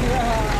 sí,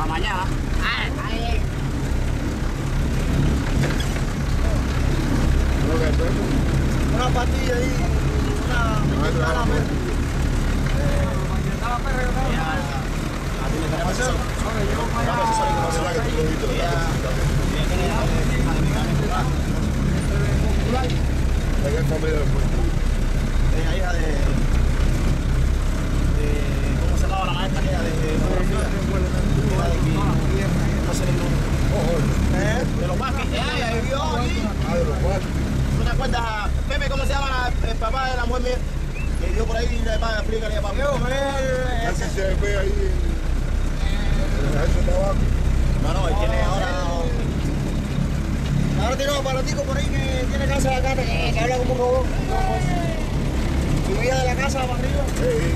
para mañana. Estoy Una pastilla ahí, una a la perra que está la perra. Marcelo, Oye, yo voy dame ese saco, no será que tú lo viste, Hay que comer después. La hija de, de. ¿Cómo se llamaba la maestra aquella de geografía? Hija de mi- No sé ni el nombre. ¿Eh? De los Vázquez. ¡Eh! Ahí vivió aquí. Ah, de los cuatro. ¿Tú te acuerdas a Pepe, cómo se llama la- el papá de la mujer mía? Que dio por ahí y le va a explicarle a papá. Casi se ve ahí en en ese trabajo. No, no, él tiene ahora. Ahora tiene un aparatico por ahí que tiene casa de acá, que, habla como un robot. Vivía de la casa para arriba. Sí,